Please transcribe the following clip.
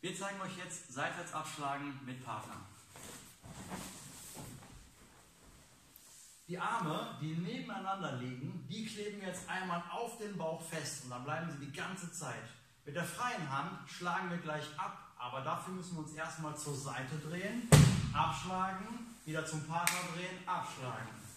Wir zeigen euch jetzt seitwärts abschlagen mit Partner. Die Arme, die nebeneinander liegen, die kleben wir jetzt einmal auf den Bauch fest und dann bleiben sie die ganze Zeit. Mit der freien Hand schlagen wir gleich ab, aber dafür müssen wir uns erstmal zur Seite drehen, abschlagen, wieder zum Partner drehen, abschlagen.